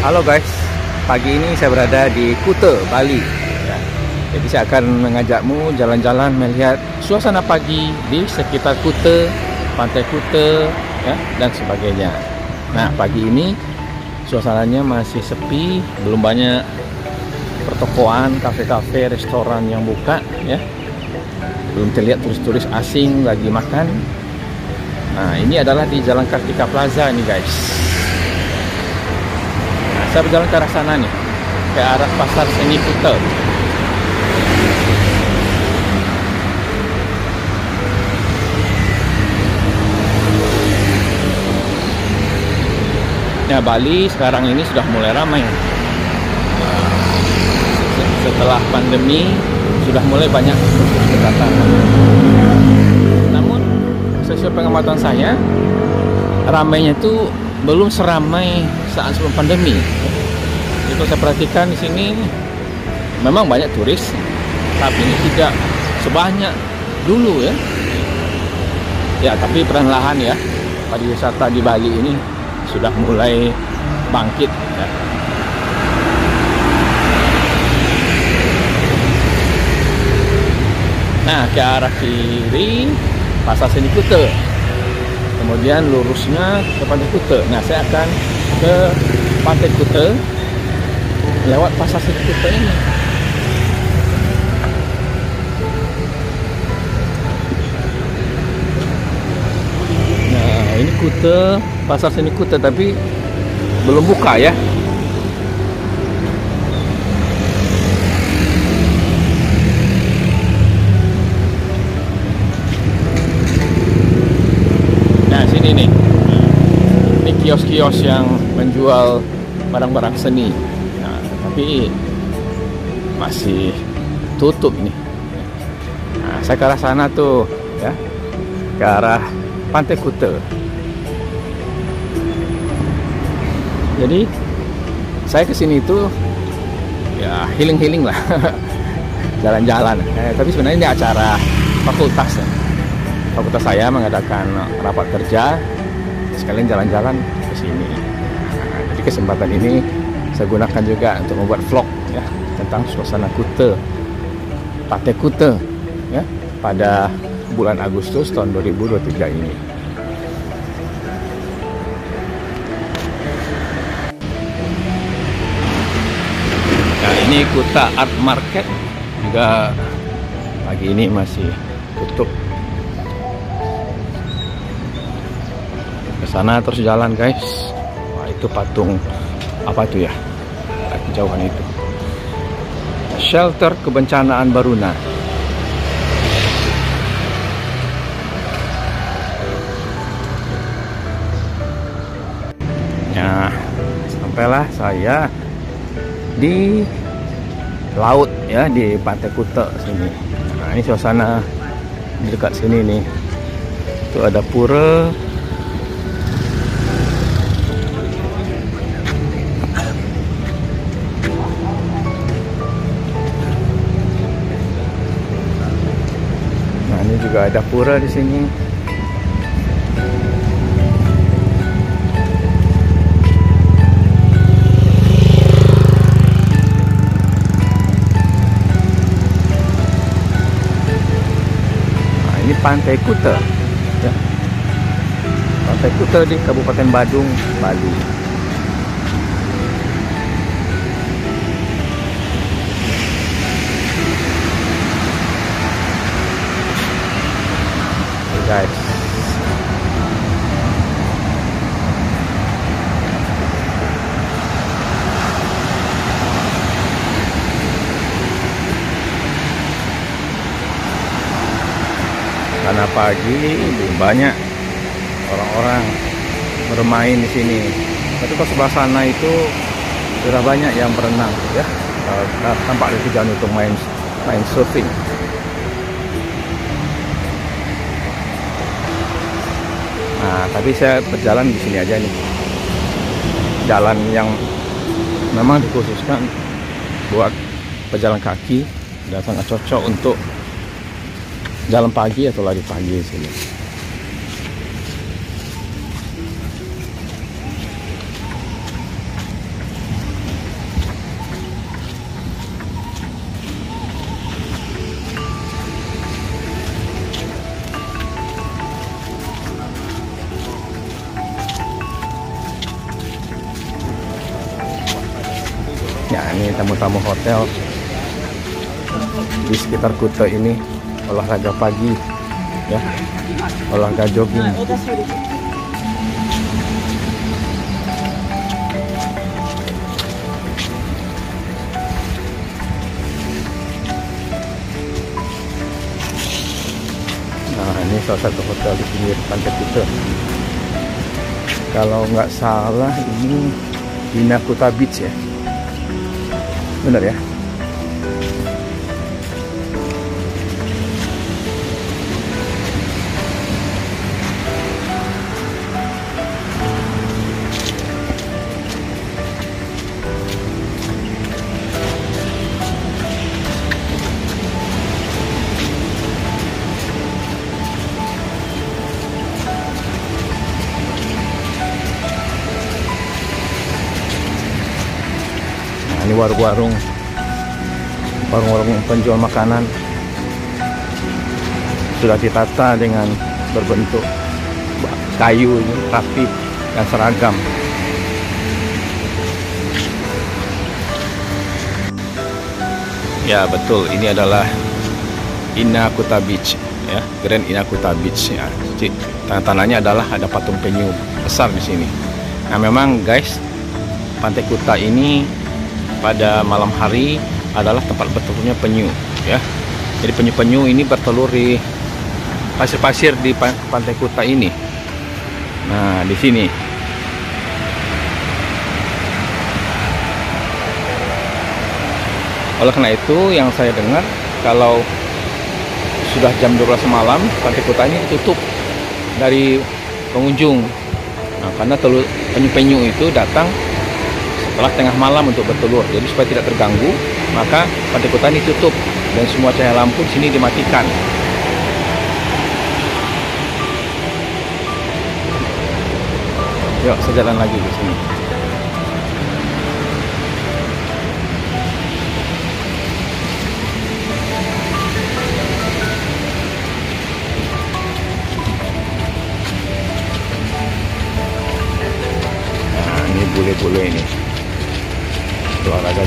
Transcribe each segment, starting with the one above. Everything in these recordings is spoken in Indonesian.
Halo guys, pagi ini saya berada di Kuta, Bali. Ya. Jadi saya akan mengajakmu jalan-jalan melihat suasana pagi di sekitar Kuta, Pantai Kuta, ya, dan sebagainya. Nah pagi ini suasananya masih sepi, belum banyak pertokoan, kafe-kafe, restoran yang buka, ya. Belum terlihat turis-turis asing lagi makan. Nah ini adalah di Jalan Kartika Plaza nih guys. Saya berjalan ke arah sana nih, ke arah Pasar Seni Kuta. Ya Bali sekarang ini sudah mulai ramai. Setelah pandemi sudah mulai banyak kedatangan. Namun sesuai pengamatan saya, ramainya itu belum seramai saat sebelum pandemi. Itu saya perhatikan di sini memang banyak turis, tapi ini tidak sebanyak dulu ya. Ya, tapi perlahan ya pariwisata di Bali ini sudah mulai bangkit ya. Nah, ke arah kiri Pasar Seni Kuta. Kemudian lurusnya ke Pantai Kuta. Nah, saya akan ke Pantai Kuta lewat Pasar Seni Kuta ini. Nah, ini Kuta, Pasar Seni Kuta tapi belum buka ya. Nih. Ini kios-kios yang menjual barang-barang seni. Nah, tapi masih tutup nih. Nah, saya ke arah sana tuh, ya. Ke arah Pantai Kuta. Jadi saya ke sini itu ya healing-healing lah. Jalan-jalan. Eh, tapi sebenarnya ini acara fakultas ya fakultas saya mengadakan rapat kerja sekalian jalan-jalan ke sini. Nah, jadi kesempatan ini saya gunakan juga untuk membuat vlog ya tentang suasana Kuta, Pantai Kuta ya pada bulan Agustus tahun 2023 ini. Nah, ini Kuta Art Market juga pagi ini masih tutup sana terus jalan guys. Wah itu patung apa itu ya? Kejauhan itu. Shelter kebencanaan Baruna. Ya sampailah saya di laut ya di Pantai Kuta sini. Nah ini suasana dekat sini nih. Itu ada pura juga ada pura di sini. Nah, ini Pantai Kuta. Ya. Pantai Kuta di Kabupaten Badung, Bali. Guys. Karena pagi belum banyak orang-orang bermain di sini. Tapi kalau sebelah sana itu sudah banyak yang berenang ya. Uh, tampak ada tujuan untuk main main surfing. Nah, tapi saya berjalan di sini aja nih. Jalan yang memang dikhususkan buat pejalan kaki dan sangat cocok untuk jalan pagi atau lari pagi sini. Tamu-tamu hotel di sekitar Kuta ini olahraga pagi ya. Olahraga jogging. Nah, ini salah satu hotel di pinggir pantai Kuta. Kalau nggak salah ini Inakuta Beach ya. Benar ya? Ini warung-warung warung-warung penjual makanan sudah ditata dengan berbentuk kayu ini rapi dan seragam. Ya betul, ini adalah Inakuta Beach ya, Grand Inakuta Beach ya. Jadi, Tanda-tandanya adalah ada patung penyu besar di sini. Nah memang guys, Pantai Kuta ini pada malam hari adalah tempat bertelurnya penyu ya. Jadi penyu-penyu ini bertelur di pasir-pasir di pan- Pantai Kuta ini. Nah, di sini. Oleh karena itu yang saya dengar kalau sudah jam 12 malam Pantai Kuta ini ditutup dari pengunjung. Nah, karena telur penyu-penyu itu datang setelah tengah malam untuk bertelur. Jadi supaya tidak terganggu, maka Pantai Kuta ini tutup dan semua cahaya lampu di sini dimatikan. Yuk, saya jalan lagi di sini.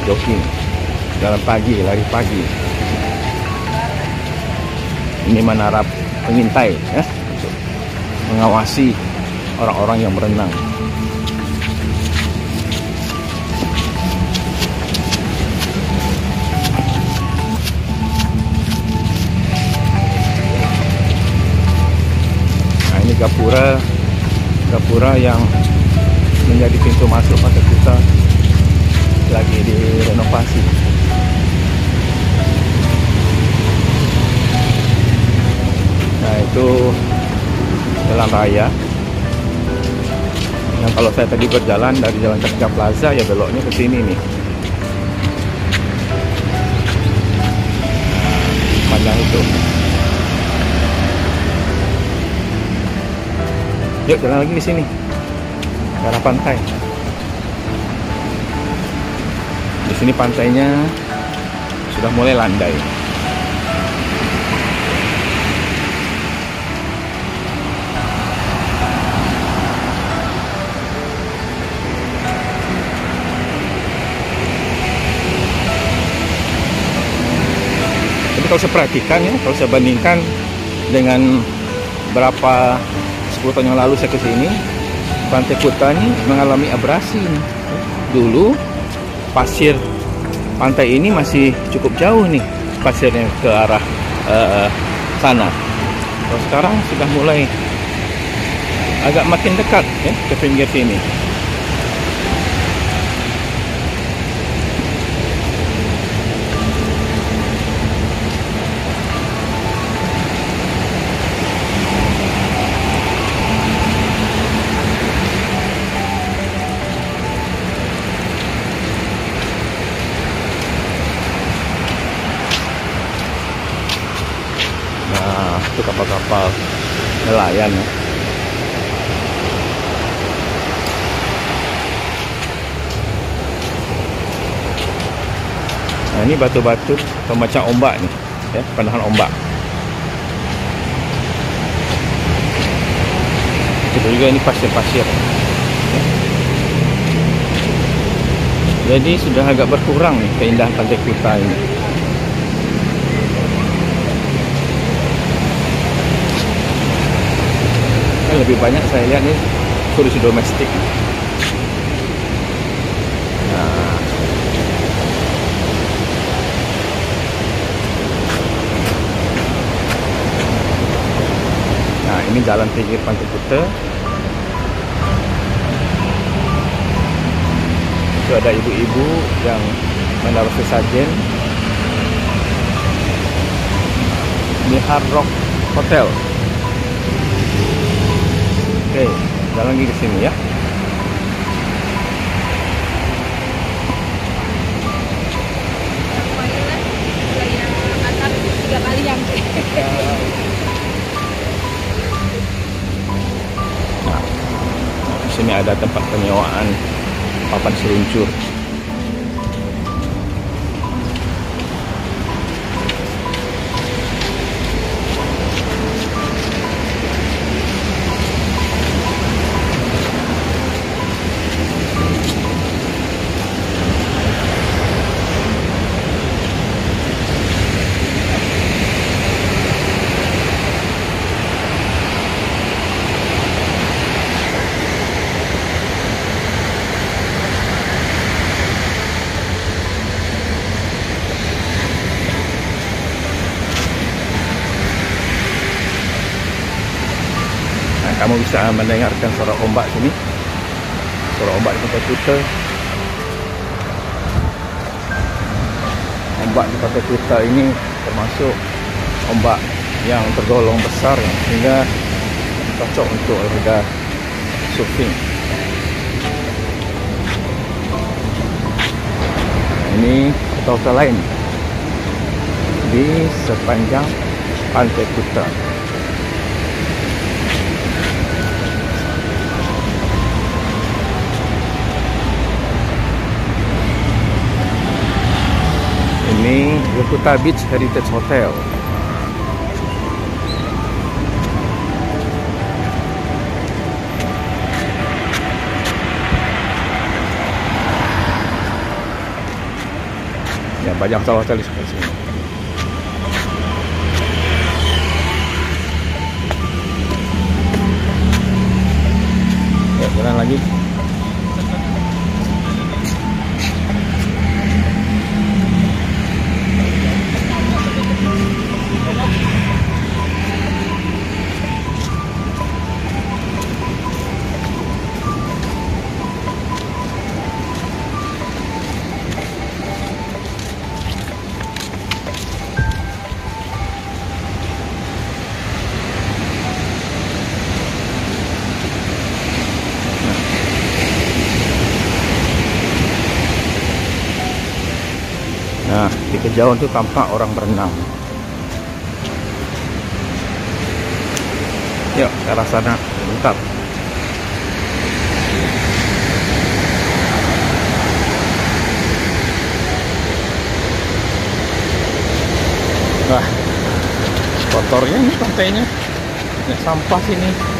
Jogging. Jalan pagi, lari pagi. Ini menara pengintai ya untuk mengawasi orang-orang yang berenang. Nah, ini gapura gapura yang menjadi pintu masuk Pantai Kuta lagi direnovasi. Nah itu jalan raya. Yang kalau saya tadi berjalan dari Jalan Cakra Plaza ya beloknya ke sini nih. Panjang itu. Yuk jalan lagi di sini. Ke arah pantai. Sini pantainya sudah mulai landai. Tapi kalau saya perhatikan ya, kalau saya bandingkan dengan berapa 10 tahun yang lalu saya ke sini, Pantai Kuta ini mengalami abrasi. Dulu pasir pantai ini masih cukup jauh nih pasirnya ke arah eh, sana. Kalau sekarang sudah mulai agak makin dekat ya ke pinggir sini. Kapal-kapal nelayan ya. Nah, ini batu-batu atau macam ombak nih, ya, penahan ombak. Itu juga ini pasir-pasir. Ya. Jadi sudah agak berkurang nih keindahan pantai Kuta ini. Lebih banyak saya lihat nih turis domestik. Nah. nah, ini jalan pinggir Pantai Kuta. Itu ada ibu-ibu yang menaruh sesajen. Ini Hard Rock Hotel. Jalan lagi ke sini ya. Nah, di sini ada tempat penyewaan papan seluncur. Kamu bisa mendengarkan suara ombak sini. Suara ombak di pantai Kuta. Ombak di pantai Kuta ini termasuk ombak yang tergolong besar sehingga cocok untuk olahraga surfing. Ini kota-kota lain di sepanjang pantai Kuta ini Yokuta Beach Heritage Hotel. Ya banyak hotel-hotel di sini. Ya jalan lagi Kejauhan itu tampak orang berenang. Yuk, ke arah sana. Bentar. Wah, kotornya ini pantainya. Ini sampah sini.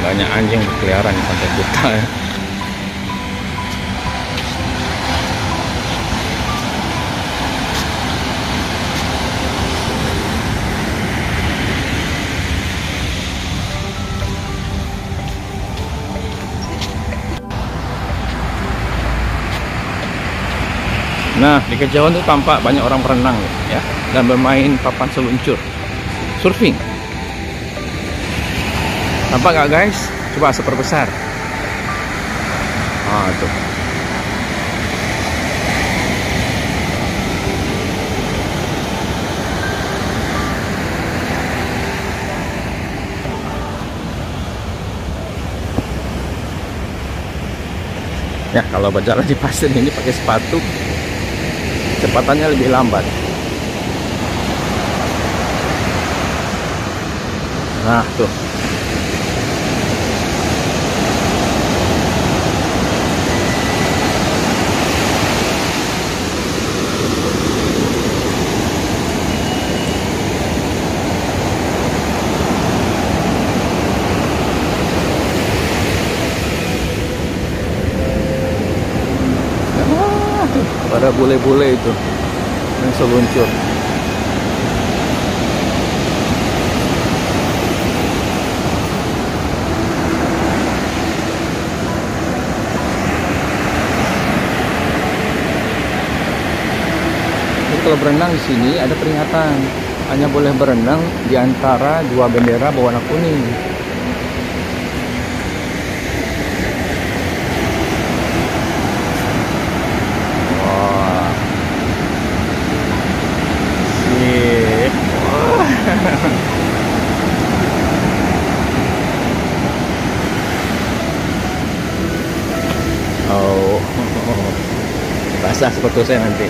Banyak anjing berkeliaran di pantai Kuta ya. Nah, di kejauhan itu tampak banyak orang berenang ya dan bermain papan seluncur. Surfing nampak nggak guys? Coba super besar. Ah tuh ya kalau berjalan di pasir ini pakai sepatu cepatannya lebih lambat. Nah tuh. Pada bule-bule itu. Yang seluncur. Jadi kalau berenang di sini ada peringatan. Hanya boleh berenang di antara dua bendera berwarna kuning basah seperti saya nanti.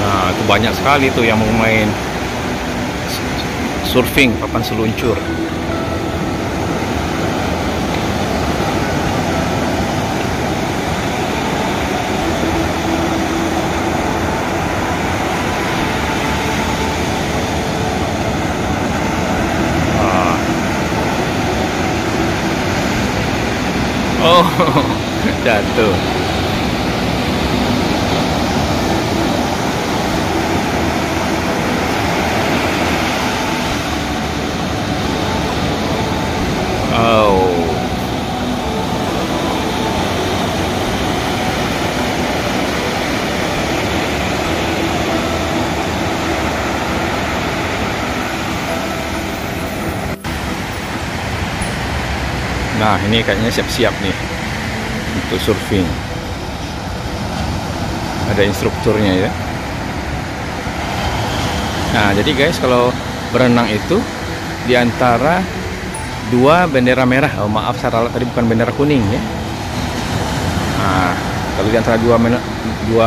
Nah, itu banyak sekali tuh yang mau main surfing, papan seluncur. Ah. Oh, jatuh. Oh. Nah, ini kayaknya siap-siap nih untuk surfing. Ada instrukturnya ya. Nah, jadi guys kalau berenang itu di antara dua bendera merah. Oh, maaf saya ralat tadi bukan bendera kuning ya. Nah, kalau di antara dua dua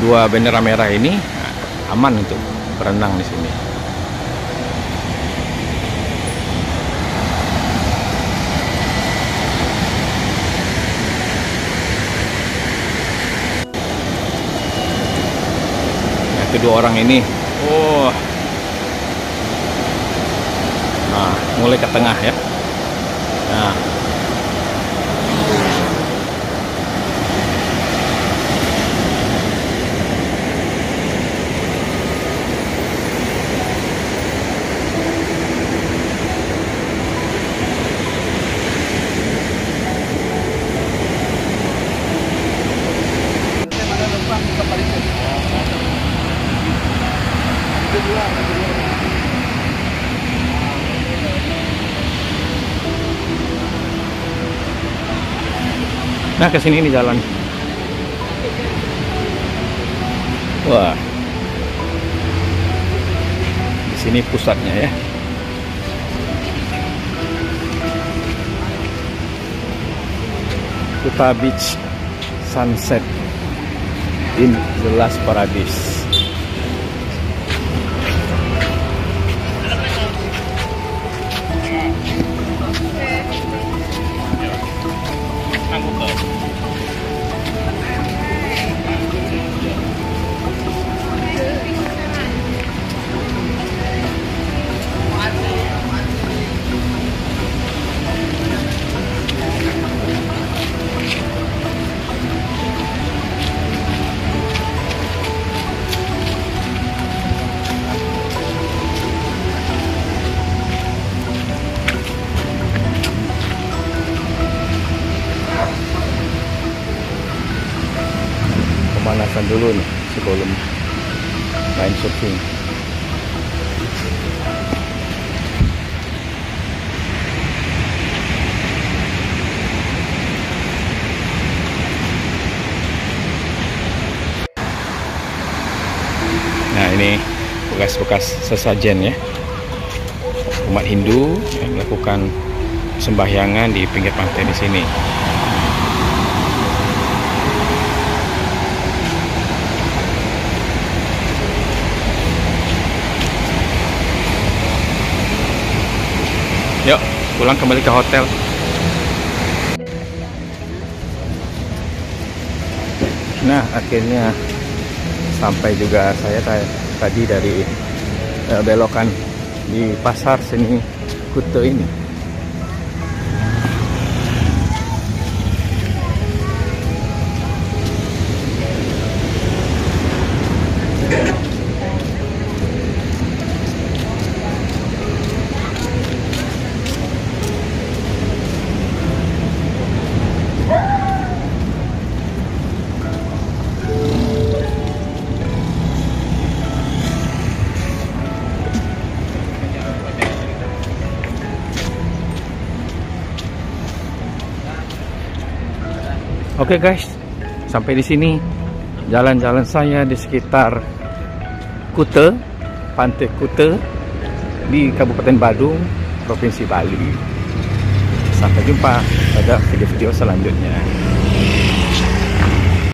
dua bendera merah ini nah, aman untuk berenang di sini. Kedua orang ini, oh, nah mulai ke tengah ya. Nah, nah ke sini ini jalan. Wah. Di sini pusatnya ya. Kuta Beach Sunset in the Last Paradise. Bekas-bekas sesajen ya umat Hindu yang melakukan sembahyangan di pinggir pantai di sini. Yuk, pulang kembali ke hotel. Nah, akhirnya sampai juga saya tadi dari belokan di pasar seni Kuto ini. Oke okay guys, sampai di sini jalan-jalan saya di sekitar Kute, Pantai Kute di Kabupaten Badung, Provinsi Bali. Sampai jumpa pada video-video selanjutnya.